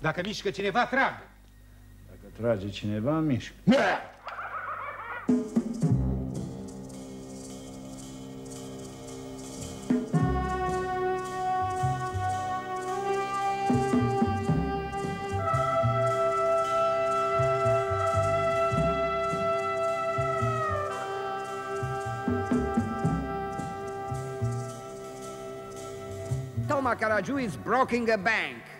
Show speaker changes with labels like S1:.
S1: Dacă mișcă cineva, trag.
S2: Dacă trage cineva, mișcă.
S3: Toma Caraju is broking a bank.